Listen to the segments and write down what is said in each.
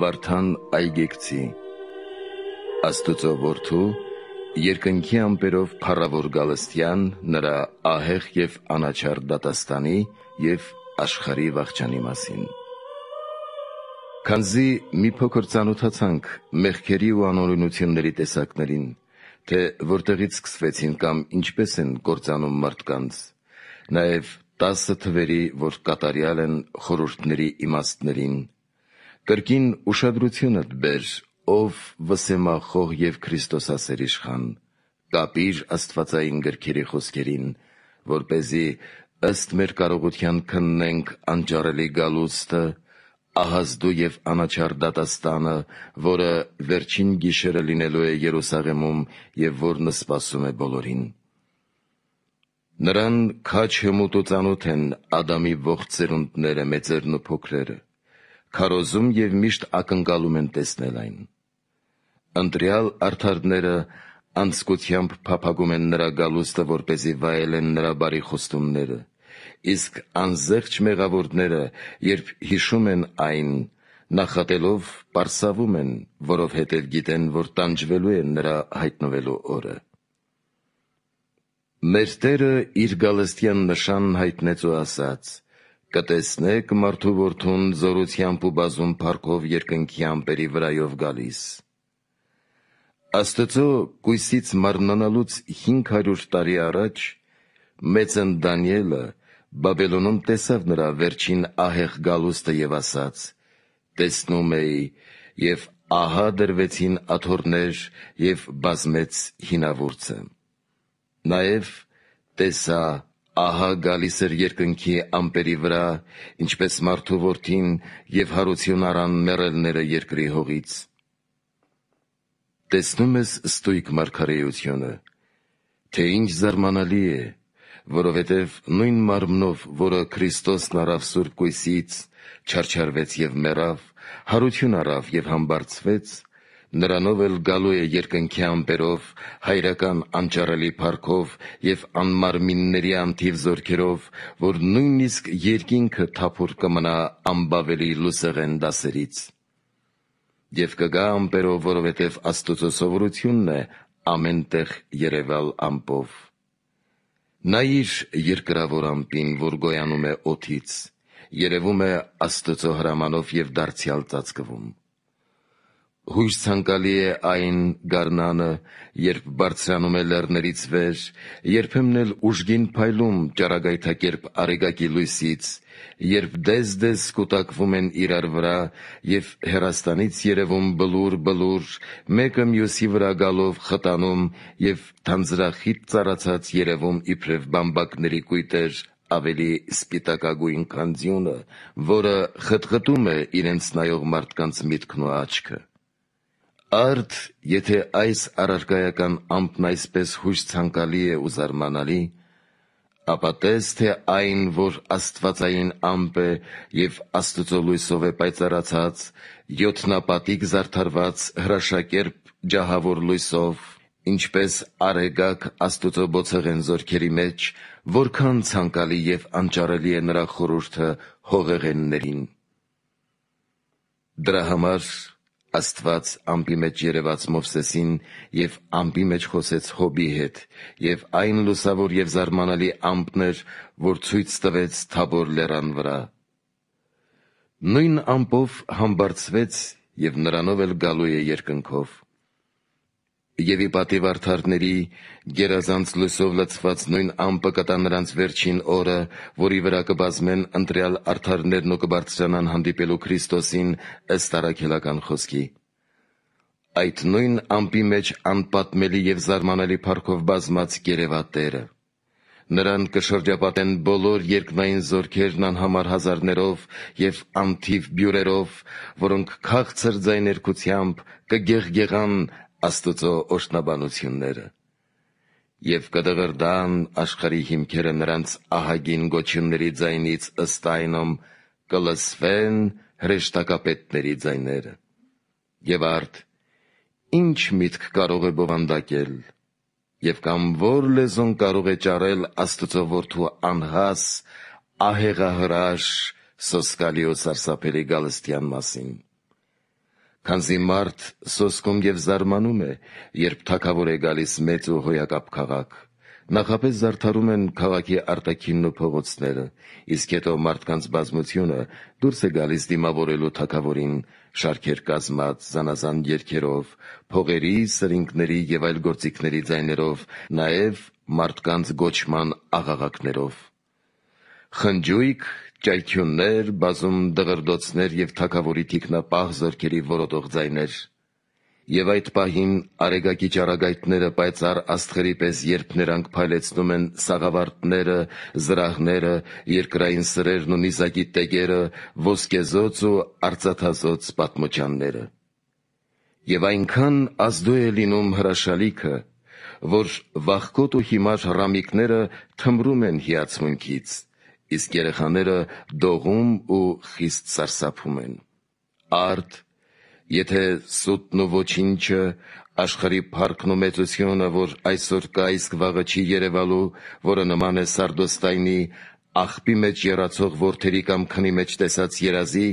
Վարդան Այգեկցի Աստուծո որդու երկնքի ամպերով փառավոր գալստյան նրա ահեղ եւ անաչառ դատաստանի եւ աշխարհի վաղճանի մասին Քանզի մի փոքր ծանոթացանք մեղքերի ու անօրենությունների տեսակներին թե որտեղից սկսվեցին կամ ինչպես են կործանում մարդկանց նաև տասը թվերի, որ կատարյալ են խորհուրդների իմաստներին, կրկին ուշադրությունդ բեր, ով վսեմախոհ և քրիստոսասեր իշխան, կապիր աստվածային գրքերի խոսքերին, որպեսզի ըստ մեր կարողության քննենք անճարելի գալուստը, ահազդու և անաչառ դատաստանը, որը վերջին գիշերը լինելու է Երուսաղեմում և որն սպասում է բոլորին: Նրան քաջ հմուտ ու ծանոթ են Ադամի ողջ սերունդները, մեծերն ու փոքրերը, քարոզում և միշտ ակնկալում են տեսնել այն: Ընտրյալ արդարները անձկությամբ փափագում են նրա գալուստը, որպեսզի վայելեն նրա բարի խոստումները, իսկ անզեղչ մեղավորները, երբ հիշում են այն, նախատելով պարսավում են, որովհետև գիտեն, որ տանջվելու է նրա հայտնվելու օրը: Մեր Տերը իր գալստյան նշանն հայտնեց ու ասաց. «Կտեսնեք մարդու որդուն զորությամբ ու բազում փառքով երկնքի ամպերի վրայով գալիս»: Աստծո կույսից հինգ հարյուր տարի առաջ մեծն Դանիելը Բաբելոնում տեսավ նրա վերջին ահեղ գալուստը և ասաց. «Տեսնում էի, և ահա դրվեցին աթոռներ և բազմեց հինավուրցը»: Նաև տեսա. Ահա գալիս էր երկնքի ամպերի վրա, ինչպես մարդու որդին, և հարություն առան մեռելները երկրի հողից: Տեսնո՞ւմ ես ստույգ մարգարեությունը, թե ինչ զարմանալի է, որովհետև նույն մարմնով, որը Քրիստոսն առավ սուրբ կույսից, չարչարվեց և մեռավ, հարություն առավ և համբարձվեց, նրանով էլ գալու է երկնքի ամպերով, հայրական անճարելի փառքով և անմարմինների անթիվ զորքերով, որ նույնիսկ երկինքը թափուր կմնա անբավելի լուսեղեն դասերից: Եվ կգա ամպերով, որովհետև Աստուծո սովորությունն է ամեն տեղ երևալ ամպով: Նայի՛ր երկրավոր ամպին, որ գոյանում է օդից, երևում է Աստծո հրամանով և դարձյալ ծածկվում: Հույժ ցանկալի է այն գարնանը, երբ բարձրանում է լեռներից վեր, երբեմն էլ ուժգին փայլում ճառագայթակերպ Արեգակի լույսից, երբ դեզ-դեզ կուտակվում են իրար վրա և հեռաստանից երևում բլուր-բլուր, մեկը մյուսի վրա գալով խտանում և թանձրախիտ ծառացած երևում իբրև բամբակների կույտեր ավելի սպիտակագույն, քան ձյունը, որը խտղտում է իրենց նայող մարդկանց միտքն ու աչքը: Արդ եթե այս առարկայական ամպն այսպես հույժ ցանկալի է ու զարմանալի, ապա տես, թե այն, որ աստվածային ամպ է և Աստծո լույսով է պայծառացած, յոթնապատիկ զարդարված հրաշակերպ ջահավոր լույսով, ինչպես Արեգակ Աստուծո բոցեղեն զորքերի մեջ, որքա՜ն ցանկալի և անճարելի է նրա խորհուրդը հողեղեններին: Դրա համար Աստված ամպի մեջ երևաց Մովսեսին և ամպի մեջ խոսեց Հոբի հետ, և այն լուսավոր և զարմանալի ամպն էր, որ ցույց տվեց Թաբոր լեռան վրա: Նույն ամպով համբարձվեց և նրանով էլ գալու է երկնքով: Եվ ի պատիվ արդարների, գերազանց լույսով լցված նույն ամպը կտա նրանց վերջին օրը, որի վրա կբազմեն ընտրյալ արդարներն ու կբարձրանան հանդիպելու Քրիստոսին ըստ առաքելական խոսքի: Այդ նույն ամպի մեջ անպատմելի և զարմանալի փառքով բազմած կերևա Տերը: Նրան կշրջապատեն բոլոր երկնային զորքերն անհամար հազարներով և անթիվ բյուրերով, որոնք քաղցր ձայներգությամբ կգեղգեղան Աստծո օրհնաբանությունները: Եվ կդղրդան աշխարհի հիմքերը նրանց ահագին գոչյունների ձայնից ըստ այնմ, կլսվեն հրեշտակապետների ձայները: Եվ արդ, ի՞նչ միտք կարող է բովանդակել, և կամ ո՞ր լեզուն կարող է ճառել Աստծո որդու անհաս, ահեղահրաշ, սոսկալի ու սարսափելի գալստյան մասին: Քանզի մարդ սոսկում եւ զարմանում է, երբ թակավոր է գալիս մեծ ու հոյակապ քաղաք։ Նախապես զարդարում են քաղաքի արտաքինն ու փողոցները, իսկ հետո մարդկանց բազմությունը դուրս է գալիս դիմավորելու թակավորին, շարքեր կազմած, զանազան երգերով, փողերի, սրինգների եւ այլ գործիքների ձայներով, նաեւ մարդկանց գոչման աղաղակներով։ Խնջույք, ճայթյուններ, բազում դղրդոցներ եւ թակավորի թիկնապահ զորքերի որոտող ձայներ։ Եվ այդ պահին արեգակի ճառագայթները պայծառ աստղերի պես երբ նրանք փայլեցնում են սաղավարտները, զրահները, երկրային սրերն ու նիզակի տեգերը, ոսկեզոծ ու արծաթազոծ պատմոճանները։ Եվ այնքան ազդու է լինում հրաշալիքը, որ վախկոտ ու հիմար հռամիկները թմրում են հիացմունքից, իսկ երեխաները դողում ու խիստ սարսափում են։ Արդ, եթե սուտն ու ոչինչը, աշխարհի փառքն ու մեծությունը, որ այսօր կա, իսկ վաղը չի երևալու, որը նման է սարդոստայնի, աղբի մեջ եռացող որդերի կամ քնի մեջ տեսած երազի,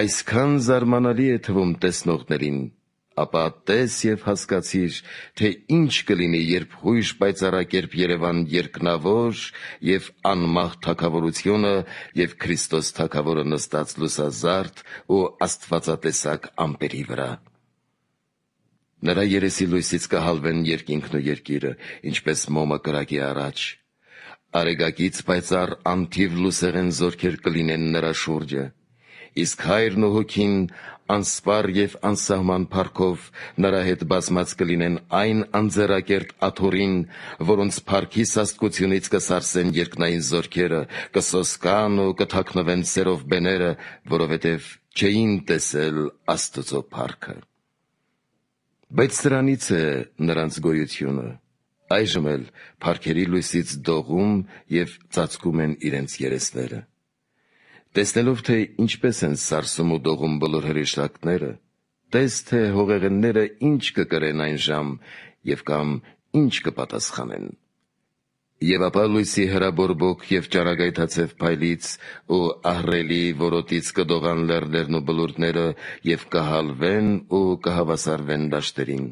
այսքան զարմանալի է թվում տեսնողներին, ապա տես եւ հասկացիր, թե ինչ կլինի, երբ հույժ պայծառակերպ Երևան երկնավոր եւ անմահ թագավորությունը եւ Քրիստոս թագավորը նստած լուսազարդ ու աստվածատեսակ ամպերի վրա։ Նրա երեսի լույսից կհալվեն երկինքն ու երկիրը, ինչպես մոմը կրակի առաջ։ Արեգակից պայծառ անթիվ լուսեղեն զորքեր կլինեն նրա շուրջը իսկ Հայրն ու Հոգին անսպառ եւ անսահման փառքով նրա հետ բազմած կլինեն այն անձեռակերտ աթոռին, որոնց փառքի սաստկությունից կսարսեն երկնային զորքերը, կսոսկան ու կթաքնվեն սերով բեները, որովհետև չէին տեսել Աստծո փառքը։ Բայց սրանից է նրանց գոյությունը։ Այժմ էլ փառքերի լույսից դողում եւ ծածկում են իրենց երեսները։ Տեսնելով, թե ինչպես են սարսում ու դողում բոլոր հրեշտակները, տես թե հողեղենները ինչ կկրեն այն ժամ եւ կամ ինչ կպատասխանեն։ Եվ ապա լույսի հրաբորբոք եւ ճարագայթացև փայլից ու ահրելի որոտից կդողան լեռներն ու բլուրները եւ կհալվեն ու կհավասարվեն դաշտերին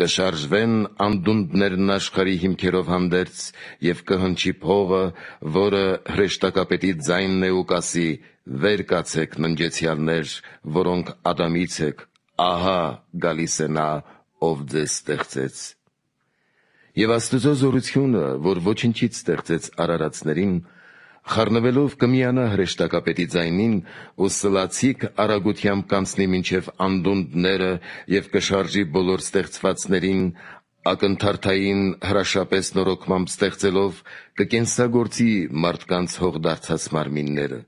կշարժվեն անդունդներն աշխարհի հիմքերով հանդերձ եւ կհնչի փողը, որը հրեշտակապետի ձայնն է ու կասի. «Վեր կացեք ննջեցյալներ, որոնք Ադամից եք, ահա գալիս է նա, ով ձեզ ստեղծեց»։ Եվ Աստուծո զորությունը, որ ոչնչից ստեղծեց արարածներին, խառնվելով կմիանա հրեշտակապետի ձայնին ու սլացիկ արագությամբ կանցնի մինչև անդունդները եւ կշարժի բոլոր ստեղծվածներին ակնթարթային հրաշապես նորոգմամբ ստեղծելով կկենսագործի մարդկանց հողդարձած մարմինները։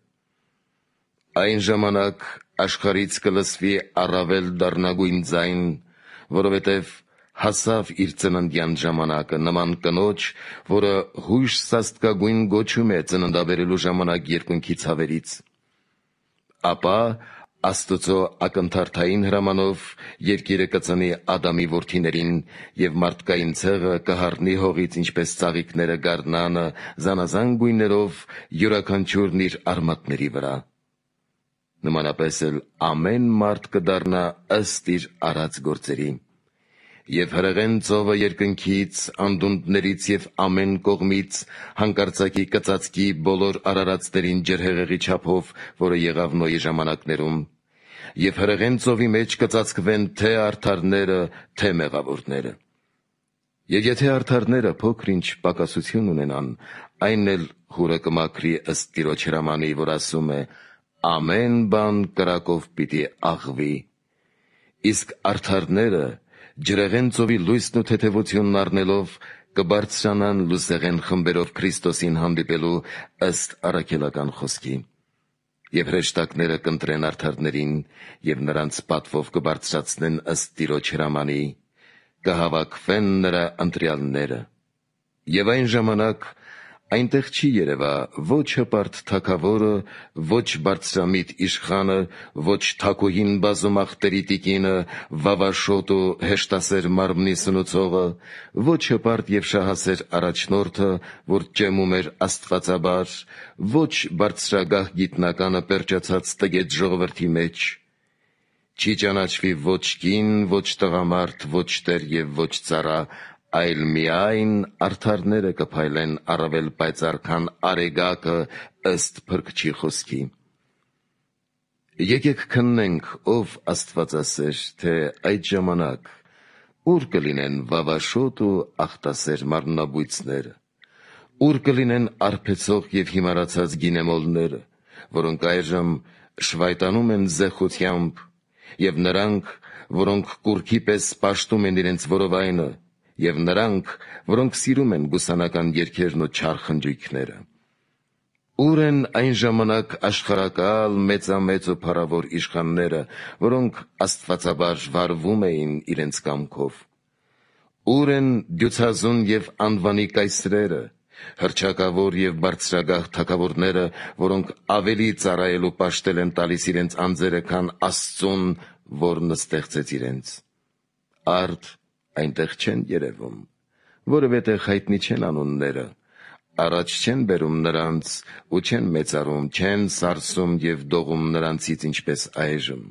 Այն ժամանակ աշխարից կլսվի առավել դառնագույն ձայն, որովհետև հասավ իր ծննդյան ժամանակը նման կնոջ, որը հույժ սաստկագույն գոչում է ծննդաբերելու ժամանակ երկնքի ցավերից։ Ապա Աստծո ակնթարթային հրամանով երկիրը կծնի Ադամի որդիներին եւ մարդկային ցեղը կհառնի հողից ինչպես ծաղիկները գարնանը զանազան գույներով յուրաքանչյուրն իր արմատների վրա։ Նմանապես էլ ամեն մարդ կդառնա ըստ իր արած գործերի եւ հրեղեն ծովը երկնքից, անդունդներից եւ ամեն կողմից հանկարծակի կծածկի բոլոր արարածներին ջրհեղեղի չափով, որը եղավ Նոյի ժամանակներում, եւ հրեղեն ծովի մեջ կծածկվեն թե արդարները, թե մեղավորները։ Եվ եթե արդարները փոքր-ինչ պակասություն ունենան, այն էլ հուրը կմաքրի ըստ Տիրոջ հրամանի, որ ասում է. ամեն բան կրակով պիտի աղվի։ Իսկ արդարները ջրեղեն ծովի լույսն ու թեթևությունն առնելով կբարձրանան լուսեղեն խմբերով Քրիստոսին հանդիպելու ըստ առաքելական խոսքի։ Եվ հրեշտակները կընտրեն արդարներին եւ նրանց պատվով կբարձրացնեն ըստ Տիրոջ հրամանի, կհավաքվեն նրա ընտրյալները։ Եվ այն ժամանակ Այնտեղ չի երևա ոչ հպարտ թագավորը, ոչ բարձրամիտ իշխանը, ոչ թակուհին բազումախտերի տիկինը, վավաշոտ ու հեշտասեր մարմնի սնուցողը, ոչ հպարտ եւ շահասեր առաջնորդը, որ ճեմում էր աստվածաբար, ոչ բարձրագահ գիտնականը պերճացած տգետ ժողովրդի մեջ, Չի ճանաչվի ոչ կին, ոչ տղամարդ, ոչ տեր եւ ոչ ծառա, այլ միայն արդարները կփայլեն առավել պայծառ քան արեգակը ըստ Փրկչի խոսքի։ Եկեք քննենք, ով Աստվածասեր, թե այդ ժամանակ ուր կլինեն վավաշոտ ու ախտասեր մարմնաբույծները, ուր կլինեն արբեցող եւ հիմարացած գինեմոլները, որոնք այժմ շվայտանում են զեխությամբ եւ նրանք, որոնք կուրքի պես պաշտում են իրենց որովայնը, եւ նրանք, որոնք սիրում են գուսանական երգերն ու չար խնջույքները։ Ուր են այն ժամանակ աշխարակալ մեծամեծ ու փառավոր իշխանները, որոնք աստվածաբար վարվում էին իրենց կամքով։ Ուր են դյուցազուն եւ անվանի կայսրերը, հրճակավոր եւ բարձրագահ թակավորները, որոնք ավելի ծառայելու պաշտել են տալիս իրենց անձերը, քան Աստծուն, որն ստեղծեց իրենց։ Արդ այնտեղ չեն երևում, որովհետեւ հայտնի չեն անունները, առաջ չեն բերում նրանց ու չեն մեծարում, չեն սարսում եւ դողում նրանցից ինչպես այժմ։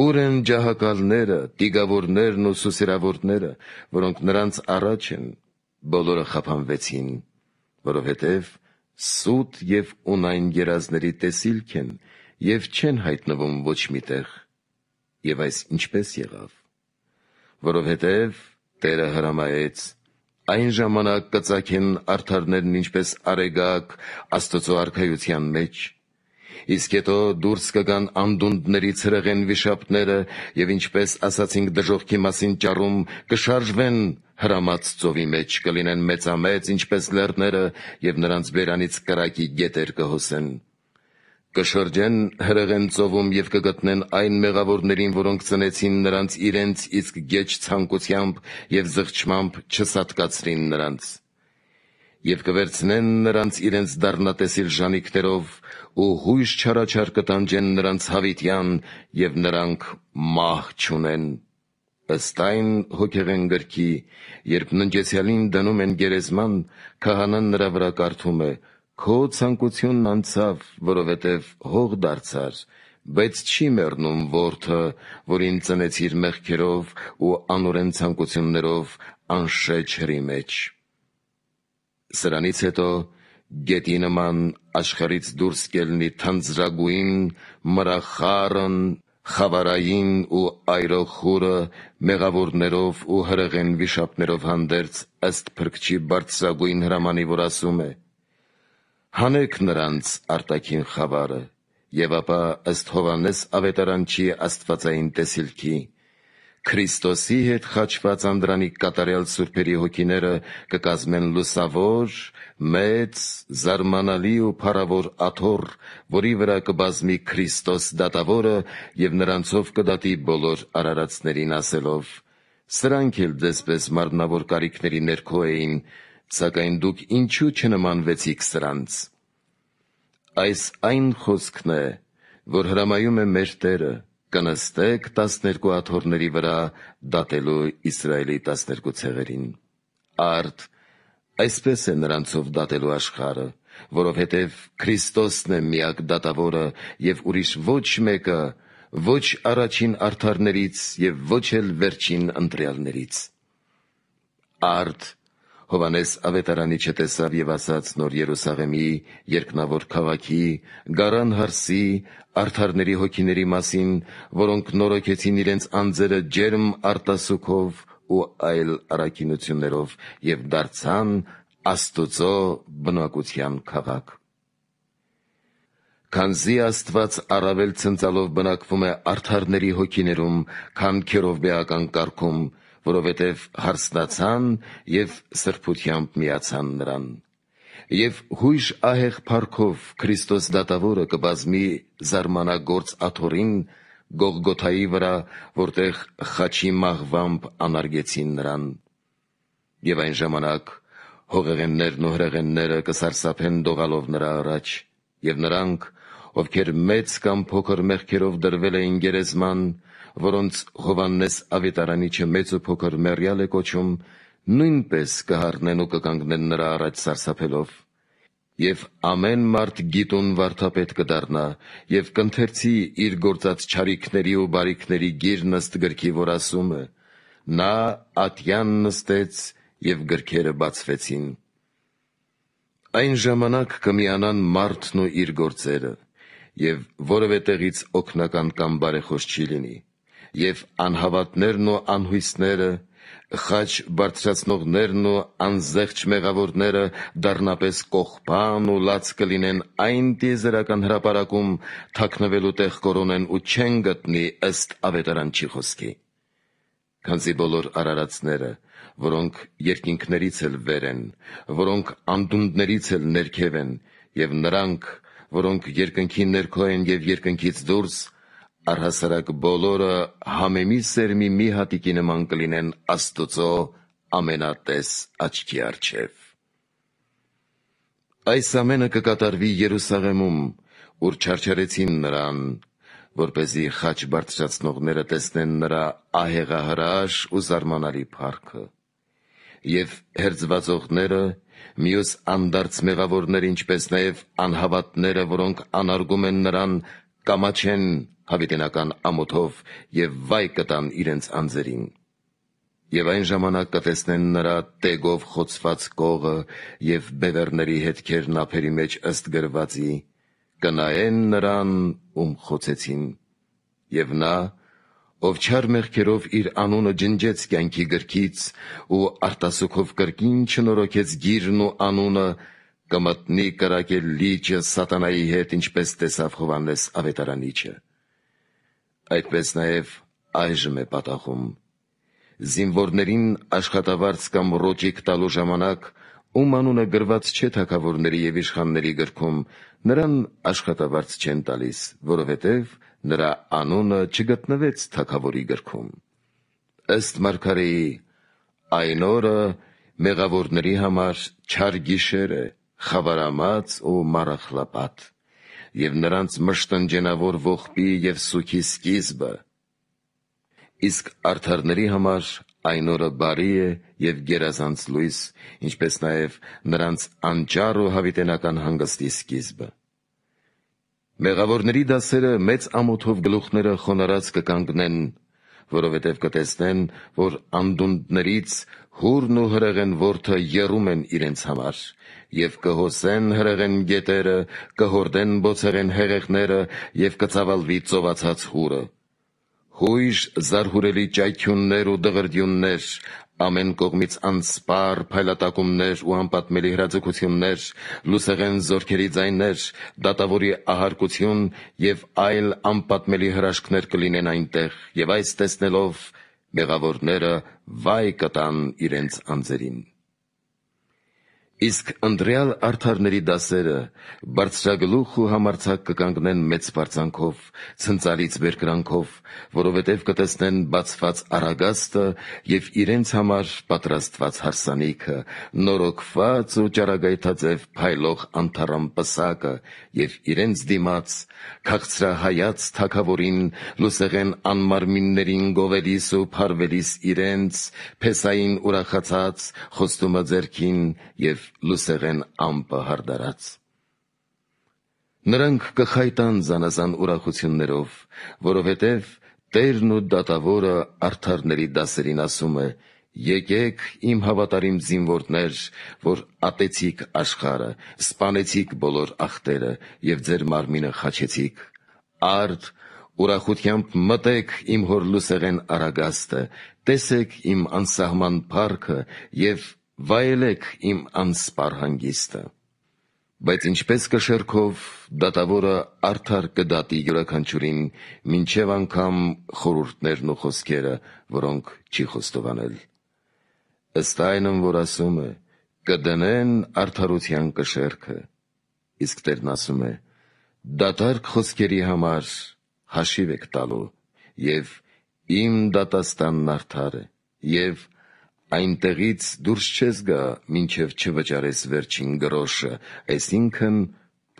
Ուր են ջահակալները, տիգավորներն ու սուսերավորները, որոնք նրանց առաջ են, բոլորը խափանվեցին, որովհետև սուտ եւ ունայն երազների տեսիլք են եւ չեն հայտնվում ոչ միտեղ։ Եվ այս ինչպես եղավ։ Որովհետև Տերը հրամայեց. Այն ժամանակ կծակեն արդարներն ինչպես արեգակ Աստծո արքայության մեջ իսկ հետո դուրս կգան անդունդների ցրեղեն վիշապները եւ ինչպես ասացինք դժողքի մասին ճառում կշարժվեն հրամած ծովի մեջ կլինեն մեծամեծ ինչպես լեռները եւ նրանց բերանից կրակի գետեր կհոսեն կշրջեն հրեղեն ծովում եւ կգտնեն այն մեղավորներին, որոնք ծնեցին նրանց իրենց իսկ գեջ ցանկությամբ եւ զղջմամբ չսատկացրին նրանց եւ կվերցնեն նրանց իրենց դառնատեսիլ ժանիքներով ու հույժ չարաչար կտանջեն նրանց հավիտյան եւ նրանք մահ չունեն ըստ այն հոգեղեն գրքի երբ ննջեցյալին դնում են գերեզման քահանան նրա վրա կարդում է քո ցանկությունն անցավ որովհետեւ հող դարձար բայց չի մեռնում որդը որին ծնեցիր մեղքերով ու անորեն ցանկություններով անշեչ հրի մեջ Սրանից հետո գետի նման աշխարից դուրս կելնի թանձրագույն մրախարն խավարային ու այրոխուրը մեղավորներով ու հրեղեն վիշապներով հանդերձ ըստ փրկչի բարձրագույն հրամանի, որ ասում է. Հանեք նրանց արտաքին խավարը, եւ ապա ըստ Հովանես ավետարանչի աստվածային տեսիլքի Քրիստոսի հետ խաչված անդրանիկ կատարյալ սուրբերի հոգիները կկազմեն լուսավոր, մեծ, զարմանալի ու փառավոր աթոռ, որի վրա կբազմի Քրիստոս դատավորը եւ նրանցով կդատի բոլոր արարածներին ասելով. Սրանք էլ դեսպես մարմնավոր կարիքների ներքո էին, սակայն դուք ինչու չնմանվեցիք սրանց։ Այս այն խոսքն է, որ հրամայում է մեր Տերը կնստեք տասներկու աթոռների վրա դատելու Իսրայելի տասներկու ցեղերին։ Արդ այսպես է նրանցով դատելու աշխարը, որովհետև Քրիստոսն է միակ դատավորը եւ ուրիշ ոչ մեկը, ոչ առաջին արդարներից եւ ոչ էլ վերջին ընտրյալներից։ Արդ Հովանես ավետարանի չտեսավ եւ ասաց նոր Երուսաղեմի երկնավոր քաղաքի գարան հարսի արդարների հոգիների մասին, որոնք նորոգեցին իրենց անձերը ջերմ արտասուքով ու այլ առաքինություններով եւ դարձան Աստուծո բնակության քաղաք։ Քանզի Աստված առավել ցնցալով բնակվում է արդարների հոգիներում, քան քերովբեական կարգում, որովհետև հարստացան եւ սրբությամբ միացան նրան։ Եվ հույժ ահեղ փառքով Քրիստոս դատավորը կբազմի զարմանագործ աթորին Գողգոթայի վրա, որտեղ խաչի մաղվամբ անարգեցին նրան։ Եվ այն ժամանակ հողեղեններն ու հրեղենները կսարսափեն դողալով նրա առաջ, եւ նրանք, ովքեր մեծ կամ փոքր մեղքերով դրվել էին գերեզման, որոնց Հովաննես ավետարանիչը մեծ ու փոքր մեռյալ է կոչում, նույնպես կհառնեն ու կկանգնեն նրա առաջ սարսափելով։ Եվ ամեն մարդ գիտուն վարդապետ կդառնա եւ կընթերցի իր գործած չարիքների ու բարիքների գիրն ըստ գրքի, որ ասում է. նա ատյան նստեց եւ գրքերը բացվեցին։ Այն ժամանակ կմիանան մարդն ու իր գործերը, եւ որևէ տեղից օգնական կամ բարեխոս չի լինի, եւ անհավատներն ու անհույսները, խաչ բարձրացնողներն ու անզեղչ մեղավորները դառնապես կողբան ու լաց կլինեն այն տիեզերական հրապարակում, թաքնվելու տեղ կորոնեն ու չեն գտնի ըստ ավետարանչի խոսքի։ Քանզի բոլոր արարածները, որոնք երկինքներից էլ վեր են, որոնք անդունդներից էլ ներքև են, եւ նրանք, որոնք երկնքի ներքո են եւ երկնքից դուրս, առհասարակ բոլորը համեմի սերմի մի հատիկի նման կլինեն Աստուծո ամենատես աչքի առջև։ Այս ամենը կկատարվի Երուսաղեմում, ուր չարչարեցին նրան, որ เป զի խաչ բարձրացնողները տեսնեն նրա ահեղահրաշ ու զարմանալի փառքը եւ հերձվածողները մյուս անդարձ մեղավորները ինչպես նաեւ անհավատները որոնք անարգում են նրան կամաչեն հավիտենական ամոթով եւ վայ կտան իրենց անձերին եւ այն ժամանակ կտեսնեն նրա տեգով խոցված կողը եւ բևեռների հետքերն ափերի մեջ ըստ գրվածի կնայեն նրան ում խոցեցին եւ նա ով չար մեղքերով իր անունը ջնջեց կյանքի գրքից ու արտասուքով կրկին չնորոգեց գիրն ու անունը կմտնի կրակել լիճը սատանայի հետ ինչպես տեսավ Հովանես ավետարանիչը այդպես նաև այժմ է պատահում. Զինվորներին աշխատավարձ կամ ռոճիկ տալու ժամանակ ում անունը գրված չէ թակավորների եւ իշխանների գրքում նրան աշխատավարձ չեն տալիս որովհետեւ նրա անունը չգտնվեց թագավորի գրքում։ Ըստ մարգարեի այն օրը մեղավորների համար չար գիշեր է, խավարամած ու մարախլապատ, եւ նրանց մշտնջենավոր ողբի եւ սուքի սկիզբը։ Իսկ արդարների համար այն օրը բարի է եւ գերազանց լույս, ինչպես նաեւ նրանց անճար ու հավիտենական հանգստի սկիզբը։ Մեղավորների դասերը մեծ ամոթով գլուխները խոնարհած կկանգնեն, որովհետև կտեսնեն, որ անդունդներից հուրն ու հրեղեն որդը եռում են իրենց համար, եւ կհոսեն հրեղեն գետերը, կհորդեն բոցեղեն հեղեղները եւ կծավալվի ծովացած հուրը։ Հույժ զարհուրելի ճայթյուններ ու դղրդյուններ, ամեն կողմից անսպար փայլատակումներ ու անպատմելի հրաձգություններ, լուսեղեն զորքերի ձայներ, դատավորի ահարկություն եւ այլ անպատմելի հրաշքներ կլինեն այնտեղ, եւ այս տեսնելով մեղավորները վայ կտան իրենց անձերին։ Իսկ ընտրյալ արդարների դասերը բարձրագլուխ ու համարձակ կկանգնեն մեծ պարծանքով, ցնծալից բերկրանքով, որովհետև կտեսնեն բացված առագաստը եւ իրենց համար պատրաստված հարսանիքը, նորոգված ու ճարագայթաձև փայլող անթառամ պսակը եւ իրենց դիմաց քաղցրահայաց թակավորին լուսեղեն անմարմիններին գովելիս ու փարվելիս իրենց փեսային ուրախացած խոստումը ձերքին եւ լուսեղեն ամպը հարդարած։ Նրանք կխայտան զանազան ուրախություններով, որովհետև Տերն ու դատավորը արդարների դասերին ասում է. Եկեք իմ հավատարիմ զինվորներ, որ ատեցիք աշխարը, սպանեցիք բոլոր ախտերը եւ ձեր մարմինը խաչեցիք։ Արդ ուրախությամբ մտեք իմ հոր լուսեղեն արագաստը, տեսեք իմ անսահման փառքը եւ վայելեք իմ անսպար հանգիստը։ Բայց ինչպես կշերքով դատավորը արդար կդատի յուրաքանչյուրին, մինչև անգամ խորհուրդներն ու խոսքերը, որոնք չի խոստովանել։ Ըստ այնմ, որ ասում է, կդնեն արդարության կշերքը, իսկ Տերն ասում է, դատարկ խոսքերի համար հաշիվ եք տալու, եւ իմ դատաստանն արդար է, եւ այնտեղից դուրս չես գա, մինչև չվճարես վերջին գրոշը, այսինքն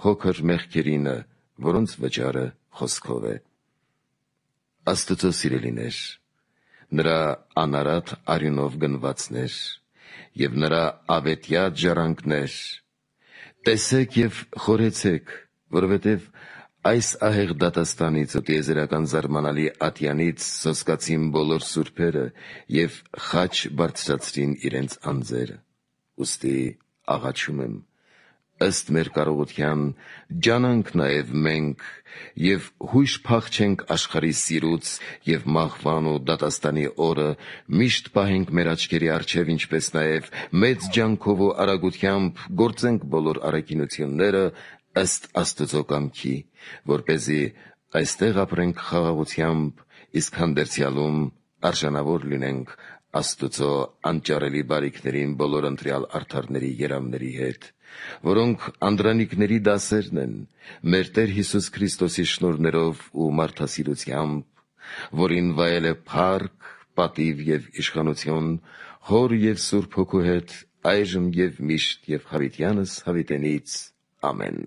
փոքր մեղքերինը, որոնց վճարը խոսքով է։ Աստծո սիրելիներ, նրա անարատ արյունով գնվածներ եւ նրա ավետյա ջրանքներ Տեսեք եւ խորեցեք, որովհետեւ այս ահեղ դատաստանից ու տիեզերական զարմանալի ատյանից սոսկացին բոլոր սուրբերը եւ խաչ բարձրացրին իրենց անձերը։ Ոստի աղաչում եմ ըստ մեր կարողության ջանանք նաև մենք եւ հույժ փախչենք աշխարհի սիրուց եւ մահվան ու դատաստանի օրը միշտ պահենք մեր աչքերի առջև ինչպես նաև մեծ ջանքով ու արագությամբ գործենք բոլոր առաքինությունները ըստ Աստծո կամքի որ เป զի այստեղ ապրենք խաղաղությամբ իսկ հանդերձյալում արժանավոր լինենք Աստուծո անճարելի բարիքներին բոլոր ընտրյալ արդարների երամների հետ որոնք անդրանիկների դասերն են մեր Տեր Հիսուս Քրիստոսի շնորհներով ու մարդասիրությամբ, որին վայել է փառք, պատիվ եւ իշխանություն Հոր եւ Սուրբ Հոգու հետ այժմ եւ միշտ եւ հավիտյանս հավիտենից ամեն